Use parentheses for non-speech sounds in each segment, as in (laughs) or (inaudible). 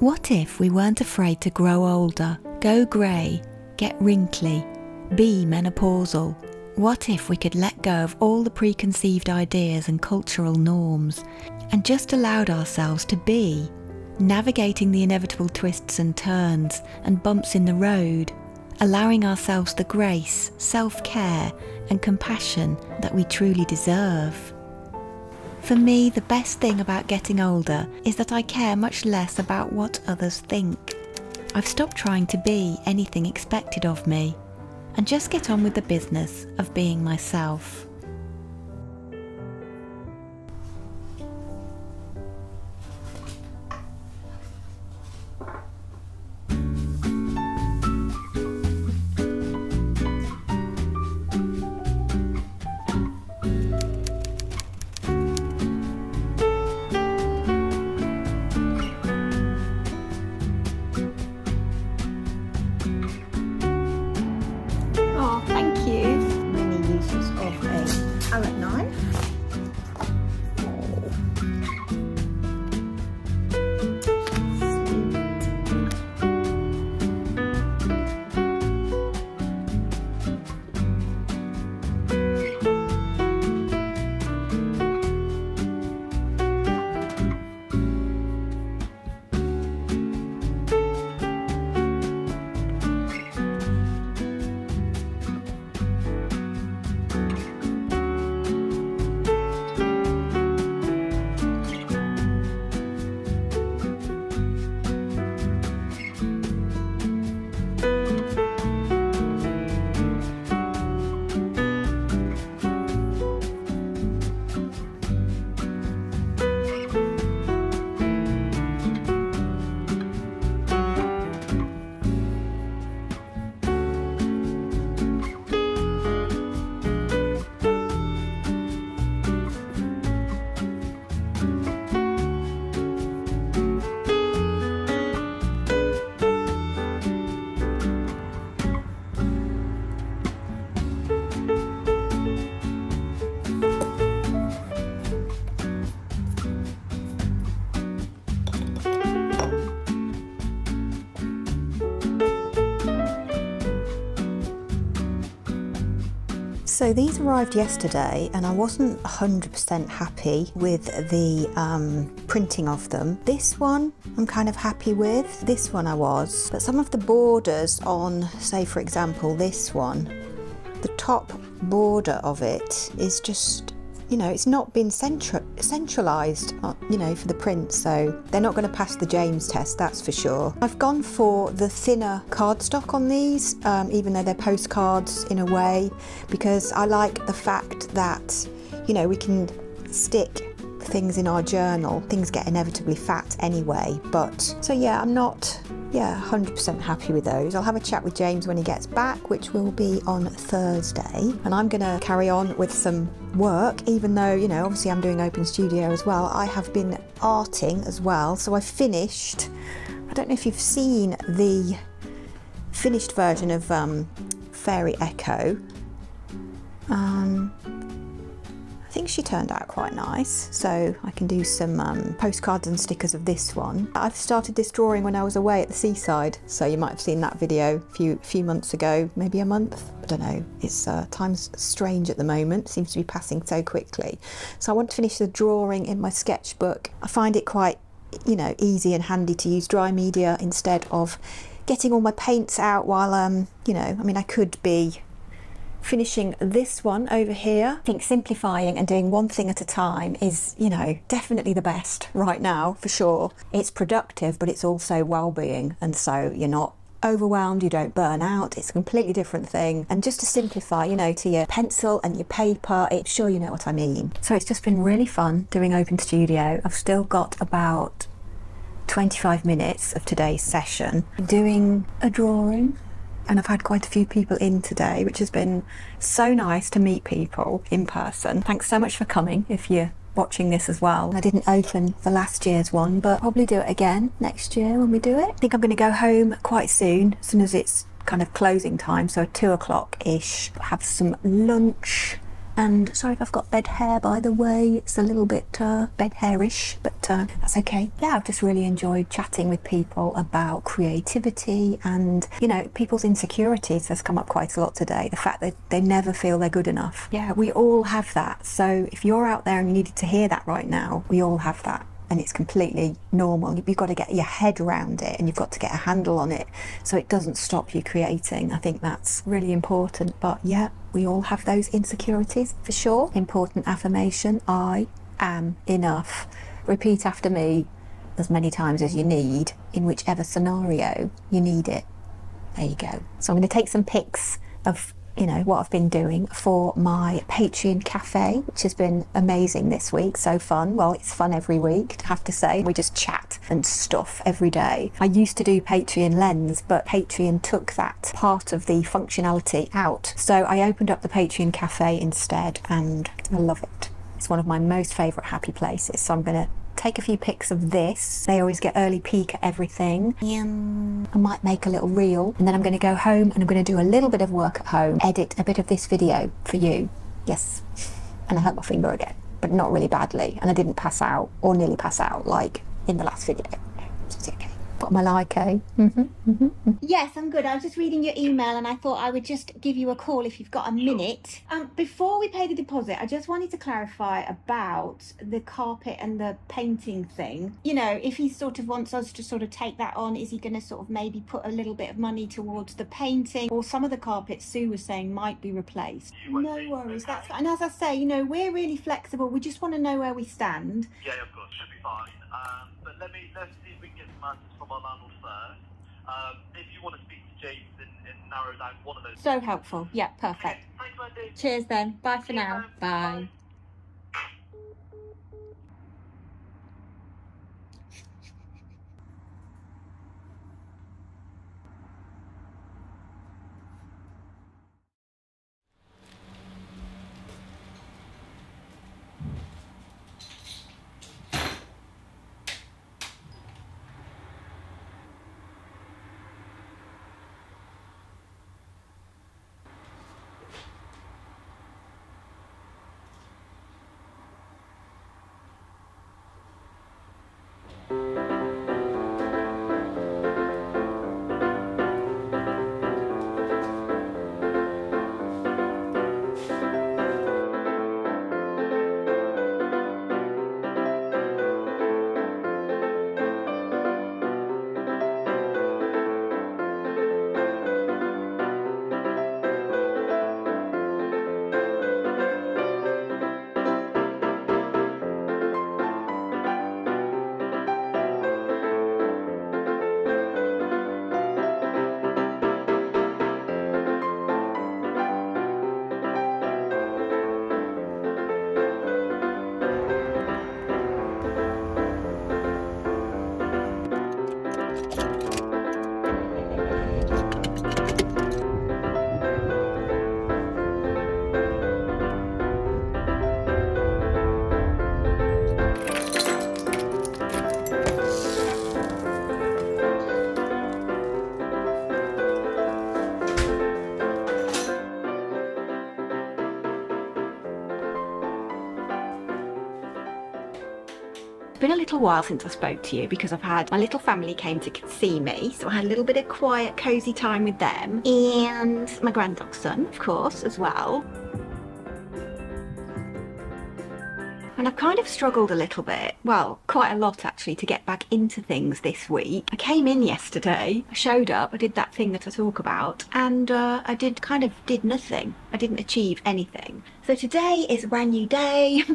What if we weren't afraid to grow older, go grey, get wrinkly, be menopausal? What if we could let go of all the preconceived ideas and cultural norms and just allowed ourselves to be, navigating the inevitable twists and turns and bumps in the road, allowing ourselves the grace, self care, and compassion that we truly deserve? For me, the best thing about getting older is that I care much less about what others think. I've stopped trying to be anything expected of me and just get on with the business of being myself. So these arrived yesterday and I wasn't 100% happy with the um, printing of them. This one I'm kind of happy with, this one I was, but some of the borders on, say for example, this one, the top border of it is just you know, it's not been central, centralised, uh, you know, for the print, so they're not going to pass the James test, that's for sure. I've gone for the thinner cardstock on these, um, even though they're postcards in a way, because I like the fact that, you know, we can stick things in our journal. Things get inevitably fat anyway, but so yeah, I'm not yeah, 100% happy with those. I'll have a chat with James when he gets back, which will be on Thursday. And I'm going to carry on with some work, even though, you know, obviously I'm doing Open Studio as well. I have been arting as well. So I finished, I don't know if you've seen the finished version of um, Fairy Echo. Um, think she turned out quite nice, so I can do some um, postcards and stickers of this one. I've started this drawing when I was away at the seaside, so you might have seen that video a few, few months ago, maybe a month. I don't know, it's uh, time's strange at the moment, seems to be passing so quickly. So I want to finish the drawing in my sketchbook. I find it quite, you know, easy and handy to use dry media instead of getting all my paints out while, um, you know, I mean, I could be finishing this one over here. I think simplifying and doing one thing at a time is, you know, definitely the best right now for sure. It's productive, but it's also well-being. And so you're not overwhelmed, you don't burn out, it's a completely different thing. And just to simplify, you know, to your pencil and your paper, it's sure you know what I mean. So it's just been really fun doing Open Studio. I've still got about 25 minutes of today's session doing a drawing and I've had quite a few people in today, which has been so nice to meet people in person. Thanks so much for coming if you're watching this as well. I didn't open the last year's one, but probably do it again next year when we do it. I think I'm going to go home quite soon, as soon as it's kind of closing time, so two o'clock ish. Have some lunch And sorry if I've got bed hair, by the way. It's a little bit uh, bed hairish, but uh, that's okay. Yeah, I've just really enjoyed chatting with people about creativity and, you know, people's insecurities has come up quite a lot today. The fact that they never feel they're good enough. Yeah, we all have that. So if you're out there and you needed to hear that right now, we all have that and it's completely normal. You've got to get your head around it and you've got to get a handle on it so it doesn't stop you creating. I think that's really important. But yeah, we all have those insecurities for sure. Important affirmation I am enough. Repeat after me as many times as you need in whichever scenario you need it. There you go. So I'm going to take some pics of you know what I've been doing for my Patreon cafe, which has been amazing this week. So fun. Well, it's fun every week, I have to say. We just chat and stuff every day. I used to do Patreon Lens, but Patreon took that part of the functionality out. So I opened up the Patreon cafe instead, and I love it. It's one of my most favourite happy places. So I'm going to take a few pics of this. They always get early peek at everything. And I might make a little reel and then I'm going to go home and I'm going to do a little bit of work at home, edit a bit of this video for you. Yes. And I hurt my finger again, but not really badly. And I didn't pass out or nearly pass out like in the last video. So it's okay. What am I like, eh? Mm-hmm, mm-hmm. Yes, I'm good. I was just reading your email and I thought I would just give you a call if you've got a minute. Um, before we pay the deposit, I just wanted to clarify about the carpet and the painting thing. You know, if he sort of wants us to sort of take that on, is he going to sort of maybe put a little bit of money towards the painting? Or some of the carpets Sue was saying might be replaced. No worries. That's And as I say, you know, we're really flexible. We just want to know where we stand. Yeah, of course, should be fine. Um, let me let's see if we can get some answers from our landlord first. Um, if you want to speak to James and, and narrow down one of those. So helpful. Yeah, perfect. Okay, thanks. Cheers then. Bye for See now. then. Bye. It's while since I spoke to you because I've had my little family came to see me, so I had a little bit of quiet, cosy time with them, and my granddog's son, of course, as well. And I've kind of struggled a little bit, well, quite a lot actually, to get back into things this week. I came in yesterday, I showed up, I did that thing that I talk about, and uh, I did kind of did nothing. I didn't achieve anything. So today is a brand new day. (laughs)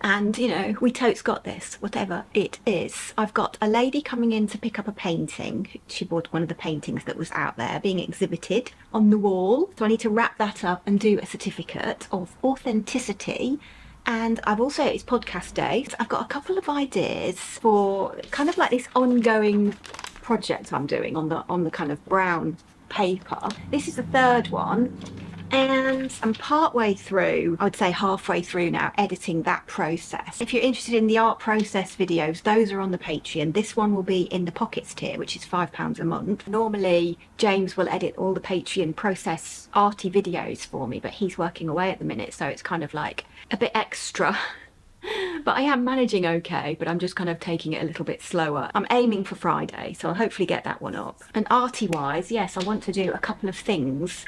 and you know we totes got this whatever it is. I've got a lady coming in to pick up a painting. She bought one of the paintings that was out there being exhibited on the wall. So i need to wrap that up and do a certificate of authenticity. And I've also, it's podcast day, so I've got a couple of ideas for kind of like this ongoing project I'm doing on the on the kind of brown paper. This is the third one and I'm partway through, I would say halfway through now, editing that process. If you're interested in the art process videos, those are on the Patreon. This one will be in the Pockets tier, which is £5 a month. Normally, James will edit all the Patreon process arty videos for me, but he's working away at the minute, so it's kind of like a bit extra. (laughs) but I am managing okay, but I'm just kind of taking it a little bit slower. I'm aiming for Friday, so I'll hopefully get that one up. And arty wise, yes, I want to do a couple of things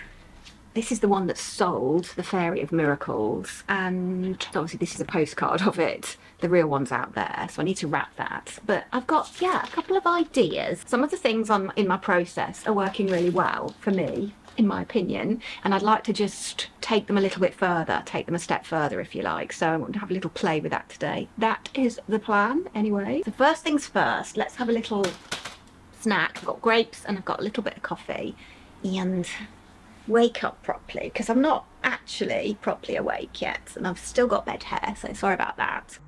this is the one that sold the Fairy of Miracles, and obviously this is a postcard of it. The real one's out there, so I need to wrap that. But I've got, yeah, a couple of ideas. Some of the things on in my process are working really well for me, in my opinion, and I'd like to just take them a little bit further, take them a step further, if you like. So I want to have a little play with that today. That is the plan, anyway. So first things first, let's have a little snack. I've got grapes and I've got a little bit of coffee, and wake up properly because I'm not actually properly awake yet and I've still got bed hair so sorry about that.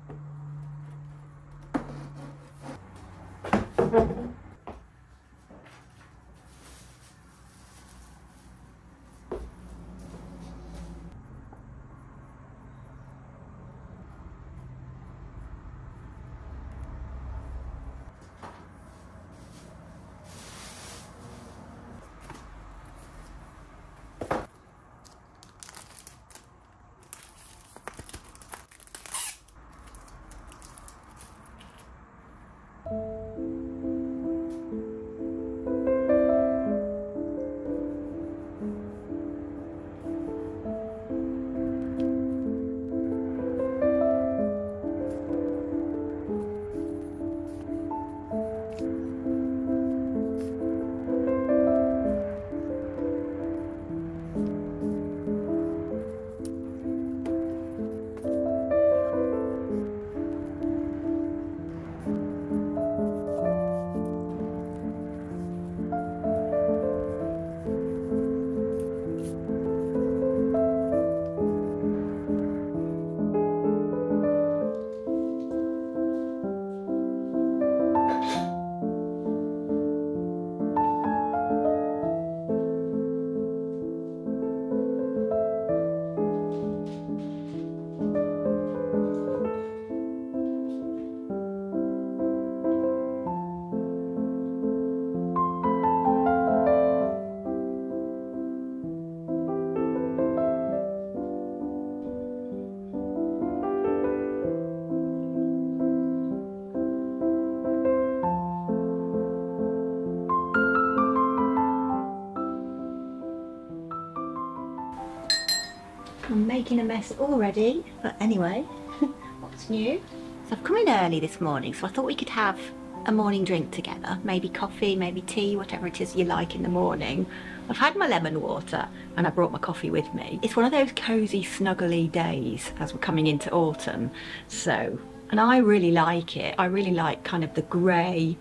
Mess already, but anyway, (laughs) what's new? So I've come in early this morning, so I thought we could have a morning drink together. Maybe coffee, maybe tea, whatever it is you like in the morning. I've had my lemon water and I brought my coffee with me. It's one of those cosy, snuggly days as we're coming into autumn. So, and I really like it. I really like kind of the grey,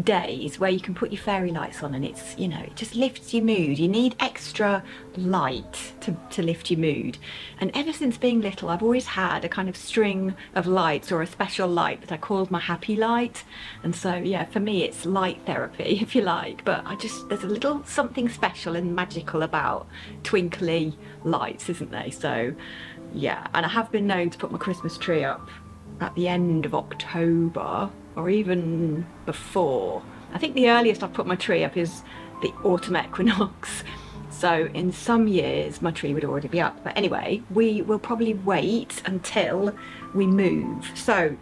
days where you can put your fairy lights on and it's you know it just lifts your mood. You need extra light to, to lift your mood. And ever since being little I've always had a kind of string of lights or a special light that I called my happy light. And so yeah for me it's light therapy (laughs) if you like. But I just there's a little something special and magical about twinkly lights isn't there? So yeah. And I have been known to put my Christmas tree up at the end of October or even before. I think the earliest I've put my tree up is the autumn equinox. (laughs) So in some years my tree would already be up. But anyway, we will probably wait until we move. So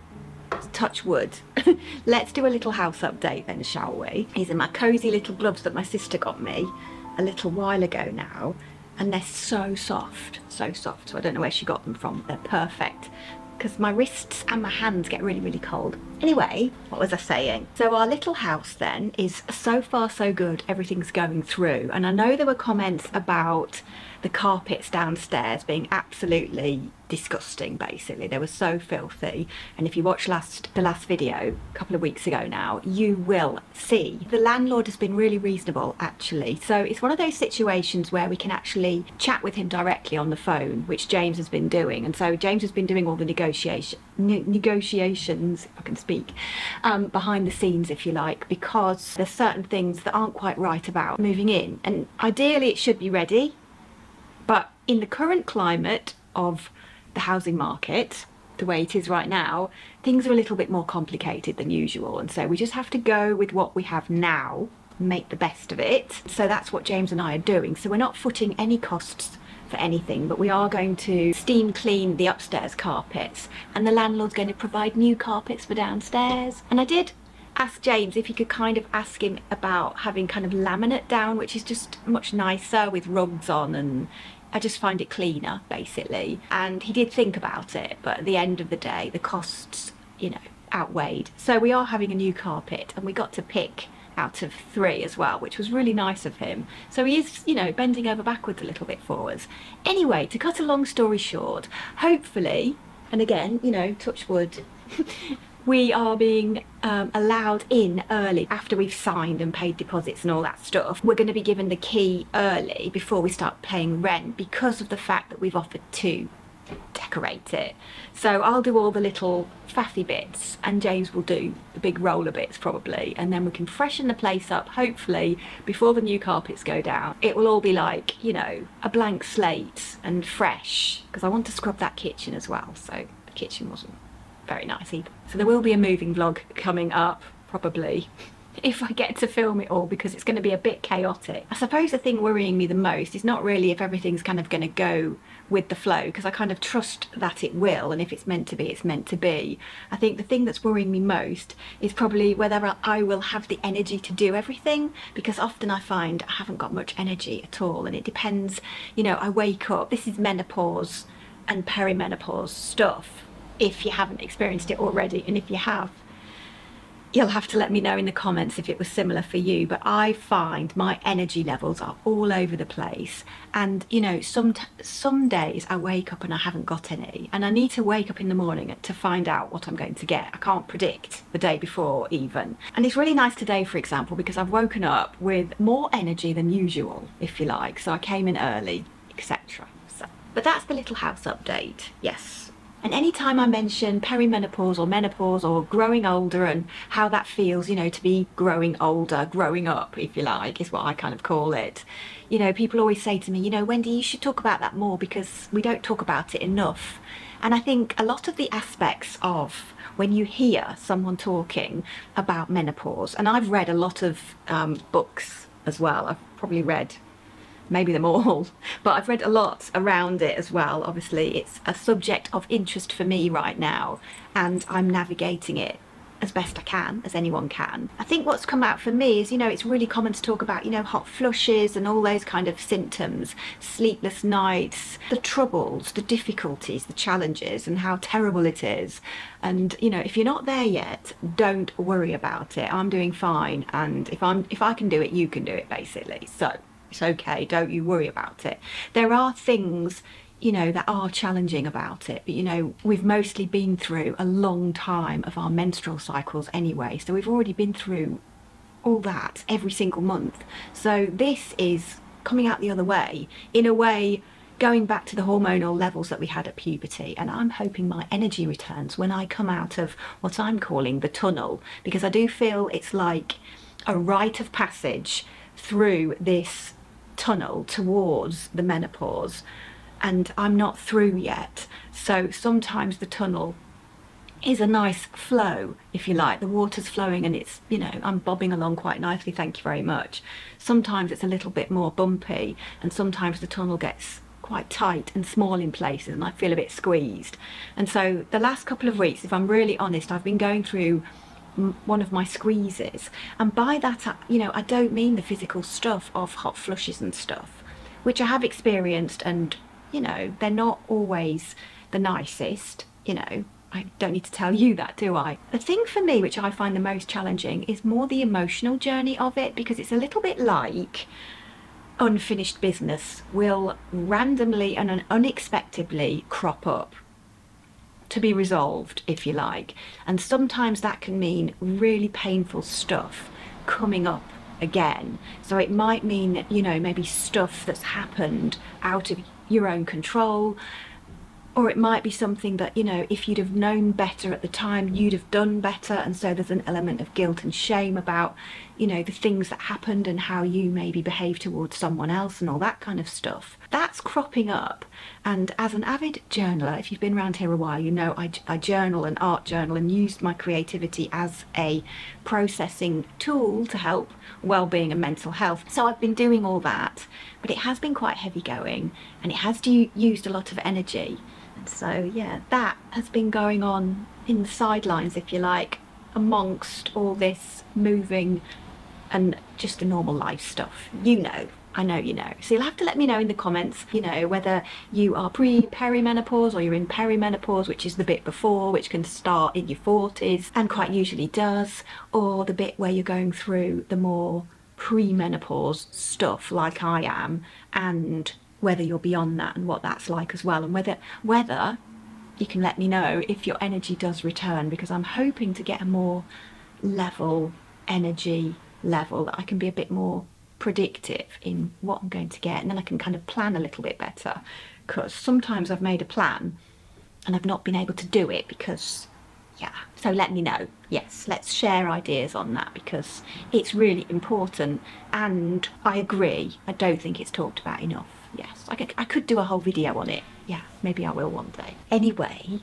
touch wood. (laughs) Let's do a little house update then, shall we? These are my cosy little gloves that my sister got me a little while ago now. And they're so soft, so soft. So I don't know where she got them from. They're perfect because my wrists and my hands get really, really cold. Anyway, what was I saying? So our little house then is so far so good, everything's going through. And I know there were comments about the carpets downstairs being absolutely disgusting basically. They were so filthy. And if you watch last the last video a couple of weeks ago now you will see the landlord has been really reasonable actually. So it's one of those situations where we can actually chat with him directly on the phone which James has been doing. And so James has been doing all the negotiation ne negotiations if I can speak um, behind the scenes if you like because there's certain things that aren't quite right about moving in. And ideally it should be ready. But in the current climate of the housing market, the way it is right now, things are a little bit more complicated than usual. And so we just have to go with what we have now, make the best of it. So that's what James and I are doing. So we're not footing any costs for anything, but we are going to steam clean the upstairs carpets and the landlord's going to provide new carpets for downstairs. And I did ask James if he could kind of ask him about having kind of laminate down, which is just much nicer with rugs on and I just find it cleaner basically. And he did think about it, but at the end of the day, the costs, you know, outweighed. So we are having a new carpet and we got to pick out of three as well, which was really nice of him. So he is, you know, bending over backwards a little bit for us. Anyway, to cut a long story short, hopefully, and again, you know, touch wood, (laughs) we are being um, allowed in early after we've signed and paid deposits and all that stuff. We're going to be given the key early before we start paying rent because of the fact that we've offered to decorate it. So I'll do all the little faffy bits and James will do the big roller bits probably and then we can freshen the place up hopefully before the new carpets go down. It will all be like, you know, a blank slate and fresh because I want to scrub that kitchen as well. So the kitchen wasn't very nice. So there will be a moving vlog coming up probably (laughs) if I get to film it all because it's going to be a bit chaotic. I suppose the thing worrying me the most is not really if everything's kind of going to go with the flow because I kind of trust that it will and if it's meant to be it's meant to be. I think the thing that's worrying me most is probably whether I will have the energy to do everything because often I find I haven't got much energy at all and it depends you know I wake up this is menopause and perimenopause stuff if you haven't experienced it already and if you have you'll have to let me know in the comments if it was similar for you. But i find my energy levels are all over the place. And you know some some days i wake up and i haven't got any. And i need to wake up in the morning to find out what i'm going to get. I can't predict the day before even. And it's really nice today for example because i've woken up with more energy than usual if you like. So i came in early etc so, but that's the little house update. Yes and anytime I mention perimenopause or menopause or growing older and how that feels, you know, to be growing older, growing up, if you like, is what I kind of call it. You know, people always say to me, you know, Wendy, you should talk about that more because we don't talk about it enough. And I think a lot of the aspects of when you hear someone talking about menopause, and I've read a lot of um, books as well, I've probably read maybe them all, (laughs) but I've read a lot around it as well. Obviously, it's a subject of interest for me right now, and I'm navigating it as best I can, as anyone can. I think what's come out for me is, you know, it's really common to talk about, you know, hot flushes and all those kind of symptoms, sleepless nights, the troubles, the difficulties, the challenges, and how terrible it is. And, you know, if you're not there yet, don't worry about it. I'm doing fine, and if I'm if I can do it, you can do it, basically. So it's okay, don't you worry about it. There are things, you know, that are challenging about it, but you know, we've mostly been through a long time of our menstrual cycles anyway, so we've already been through all that every single month. So this is coming out the other way, in a way, going back to the hormonal levels that we had at puberty. And I'm hoping my energy returns when I come out of what I'm calling the tunnel, because I do feel it's like a rite of passage through this tunnel towards the menopause and I'm not through yet. So sometimes the tunnel is a nice flow, if you like. The water's flowing and it's, you know, I'm bobbing along quite nicely, thank you very much. Sometimes it's a little bit more bumpy and sometimes the tunnel gets quite tight and small in places and I feel a bit squeezed. And so the last couple of weeks, if I'm really honest, I've been going through one of my squeezes. And by that you know I don't mean the physical stuff of hot flushes and stuff which I have experienced and you know they're not always the nicest you know. I don't need to tell you that do I? The thing for me which I find the most challenging is more the emotional journey of it because it's a little bit like unfinished business will randomly and unexpectedly crop up to be resolved, if you like. And sometimes that can mean really painful stuff coming up again. So it might mean, you know, maybe stuff that's happened out of your own control, or it might be something that you know if you'd have known better at the time you'd have done better and so there's an element of guilt and shame about you know the things that happened and how you maybe behave towards someone else and all that kind of stuff. That's cropping up. And as an avid journaler if you've been around here a while you know I, I journal and art journal and use my creativity as a processing tool to help well-being and mental health. So I've been doing all that but it has been quite heavy going and it has used a lot of energy. And so yeah, that has been going on in the sidelines, if you like, amongst all this moving and just the normal life stuff. You know, I know you know. So you'll have to let me know in the comments, you know, whether you are pre-perimenopause or you're in perimenopause, which is the bit before, which can start in your 40s and quite usually does, or the bit where you're going through the more pre-menopause stuff like I am and whether you're beyond that and what that's like as well and whether whether you can let me know if your energy does return because I'm hoping to get a more level energy level that I can be a bit more predictive in what I'm going to get and then I can kind of plan a little bit better. Because sometimes I've made a plan and I've not been able to do it because yeah. So let me know. Yes let's share ideas on that because it's really important and I agree. I don't think it's talked about enough. Yes I could, I could do a whole video on it. Yeah maybe I will one day. Anyway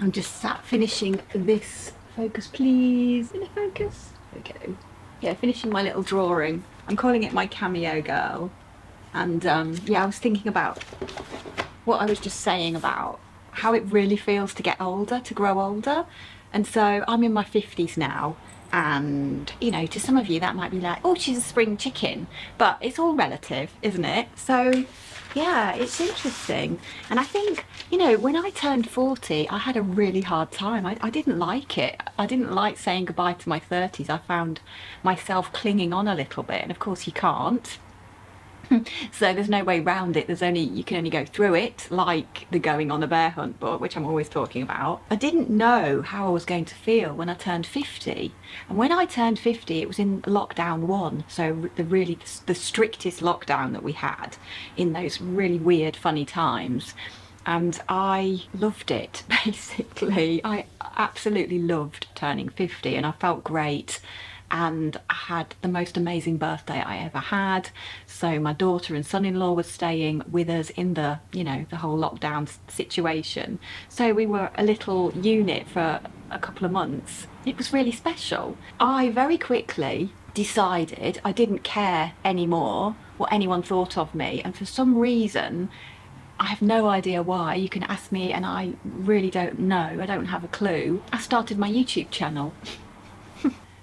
I'm just sat finishing this focus please. In a focus. Okay. Yeah finishing my little drawing. I'm calling it my cameo girl. And um, yeah I was thinking about what I was just saying about how it really feels to get older to grow older. And so I'm in my 50s now. And you know to some of you that might be like oh she's a spring chicken. But it's all relative isn't it? So yeah it's interesting. And I think you know when I turned 40 I had a really hard time. I, I didn't like it. I didn't like saying goodbye to my 30s I found myself clinging on a little bit. And of course you can't (laughs) so there's no way round it. There's only you can only go through it like the going on a bear hunt book which I'm always talking about. I didn't know how I was going to feel when I turned 50 and when I turned 50 it was in lockdown one. So the really the strictest lockdown that we had in those really weird funny times. And I loved it (laughs) basically. I absolutely loved turning 50 and I felt great and I had the most amazing birthday I ever had. So my daughter and son-in-law were staying with us in the, you know, the whole lockdown situation. So we were a little unit for a couple of months. It was really special. I very quickly decided I didn't care anymore what anyone thought of me and for some reason I have no idea why, you can ask me and I really don't know, I don't have a clue. I started my YouTube channel. (laughs)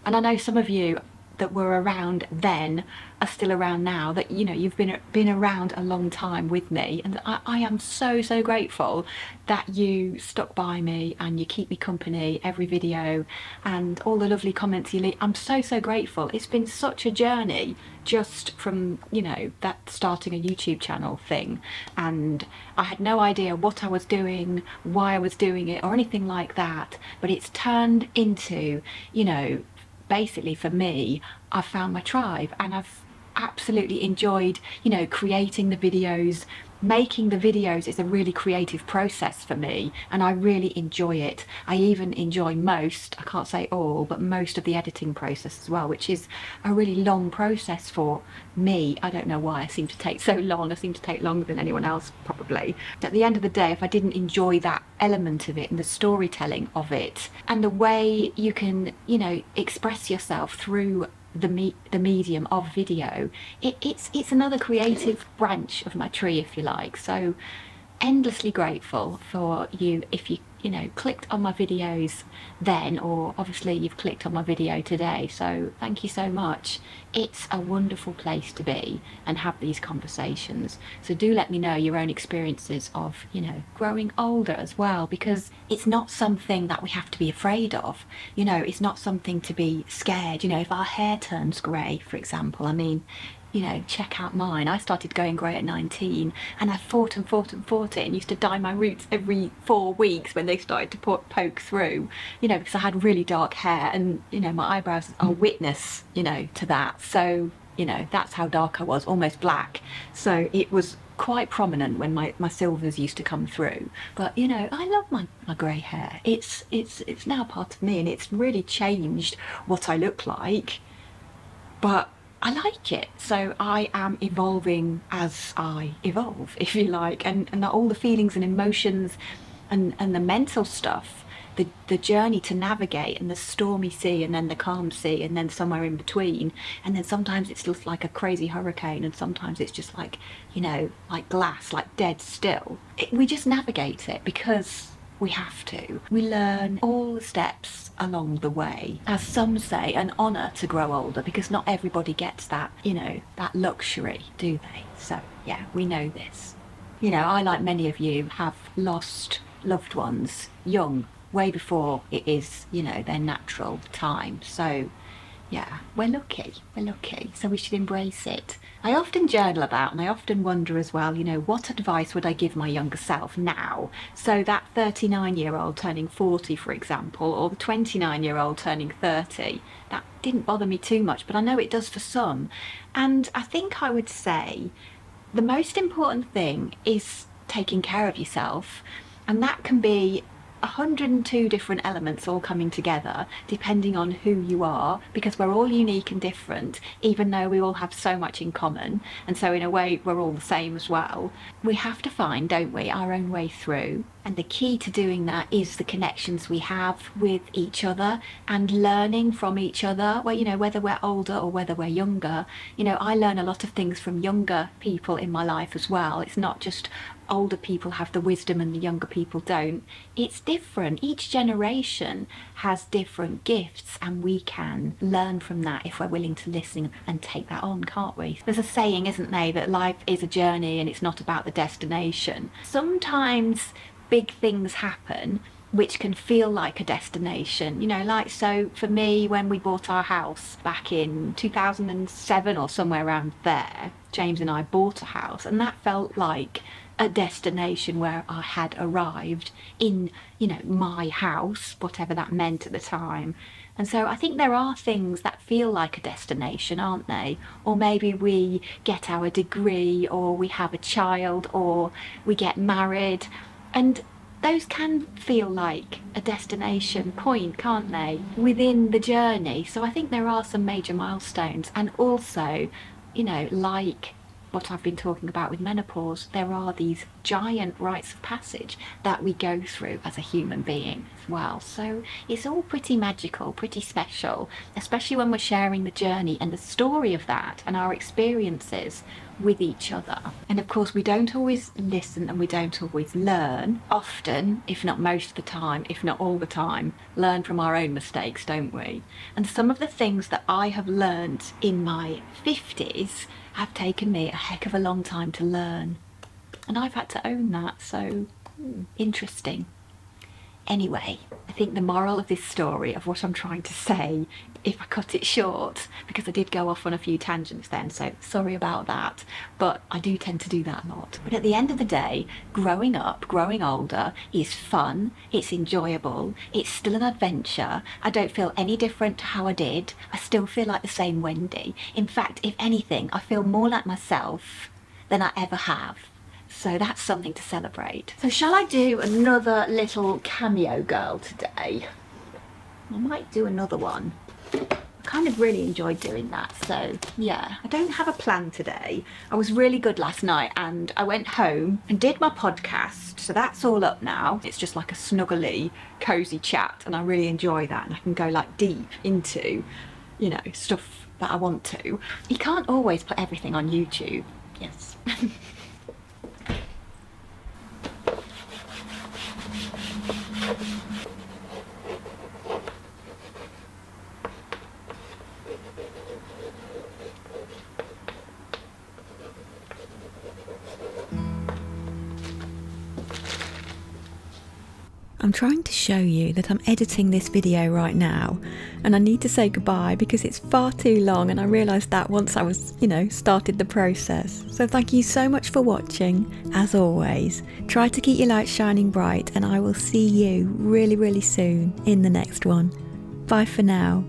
and I know some of you that were around then are still around now that you know you've been been around a long time with me. And I, I, am so so grateful that you stuck by me and you keep me company every video and all the lovely comments you leave. I'm so so grateful. It's been such a journey just from you know that starting a YouTube channel thing. And I had no idea what I was doing why I was doing it or anything like that but it's turned into you know basically for me I've found my tribe and I've absolutely enjoyed you know creating the videos making the videos is a really creative process for me and I really enjoy it. I even enjoy most, I can't say all, but most of the editing process as well, which is a really long process for me. I don't know why I seem to take so long. I seem to take longer than anyone else probably. At the end of the day, if I didn't enjoy that element of it and the storytelling of it and the way you can, you know, express yourself through the me the medium of video it, it's it's another creative branch of my tree if you like. So endlessly grateful for you if you you know clicked on my videos then or obviously you've clicked on my video today. So thank you so much. It's a wonderful place to be and have these conversations. So do let me know your own experiences of you know growing older as well because it's not something that we have to be afraid of. You know it's not something to be scared. You know if our hair turns grey for example I mean you know, check out mine. I started going grey at 19 and I fought and fought and fought it and used to dye my roots every four weeks when they started to po- poke through, you know, because I had really dark hair and, you know, my eyebrows are witness, you know, to that. So, you know, that's how dark I was, almost black. So it was quite prominent when my, my silvers used to come through. But, you know, I love my, my grey hair. It's, it's, it's now part of me and it's really changed what I look like. But I like it. So I am evolving as I evolve, (laughs) if you like, and, and all the feelings and emotions and, and the mental stuff, the, the journey to navigate and the stormy sea and then the calm sea and then somewhere in between. And then sometimes it's just like a crazy hurricane and sometimes it's just like, you know, like glass, like dead still. It, we just navigate it because we have to. We learn all the steps along the way. As some say, an honour to grow older because not everybody gets that, you know, that luxury, do they? So, yeah, we know this. You know, I, like many of you, have lost loved ones young, way before it is, you know, their natural time. So, yeah, we're lucky. We're lucky. So we should embrace it. I often journal about and I often wonder as well, you know, what advice would I give my younger self now? So that 39 year old turning 40, for example, or the 29 year old turning 30, that didn't bother me too much, but I know it does for some. And I think I would say the most important thing is taking care of yourself. And that can be 102 different elements all coming together depending on who you are because we're all unique and different even though we all have so much in common. And so in a way we're all the same as well. We have to find don't we our own way through and the key to doing that is the connections we have with each other and learning from each other well you know whether we're older or whether we're younger you know i learn a lot of things from younger people in my life as well it's not just older people have the wisdom and the younger people don't. It's different. Each generation has different gifts, and we can learn from that if we're willing to listen and take that on, can't we? There's a saying, isn't there, that life is a journey and it's not about the destination. Sometimes big things happen which can feel like a destination. You know, like so for me, when we bought our house back in 2007 or somewhere around there, James and I bought a house, and that felt like a destination where I had arrived in, you know, my house, whatever that meant at the time. And so I think there are things that feel like a destination, aren't they? Or maybe we get our degree, or we have a child, or we get married. And those can feel like a destination point, can't they? Within the journey. So I think there are some major milestones. And also, you know, like what I've been talking about with menopause, there are these giant rites of passage that we go through as a human being as well. So it's all pretty magical, pretty special, especially when we're sharing the journey and the story of that and our experiences with each other. And of course, we don't always listen and we don't always learn. Often, if not most of the time, if not all the time, learn from our own mistakes, don't we? And some of the things that I have learned in my 50s have taken me a heck of a long time to learn. And I've had to own that, so hmm, interesting. Anyway, I think the moral of this story, of what I'm trying to say, if I cut it short, because I did go off on a few tangents then, so sorry about that, but I do tend to do that a lot. But at the end of the day, growing up, growing older is fun, it's enjoyable, it's still an adventure. I don't feel any different to how I did. I still feel like the same Wendy. In fact, if anything, I feel more like myself than I ever have. So that's something to celebrate. So shall I do another little cameo girl today? I might do another one. I kind of really enjoyed doing that. So yeah, I don't have a plan today. I was really good last night and I went home and did my podcast. So that's all up now. It's just like a snuggly, cozy chat and I really enjoy that and I can go like deep into, you know, stuff that I want to. You can't always put everything on YouTube. Yes. (laughs) I'm trying to show you that I'm editing this video right now and I need to say goodbye because it's far too long and I realised that once I was, you know, started the process. So thank you so much for watching. As always, try to keep your light shining bright and I will see you really, really soon in the next one. Bye for now.